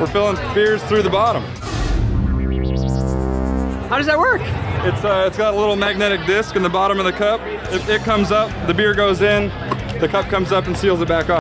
We're filling beers through the bottom. How does that work? It's uh, it's got a little magnetic disc in the bottom of the cup. It, it comes up, the beer goes in, the cup comes up and seals it back off.